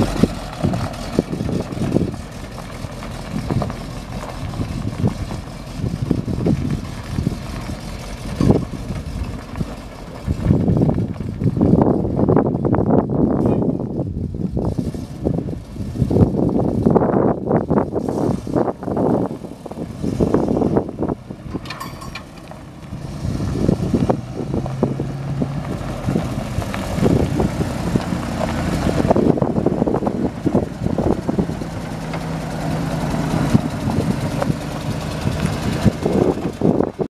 you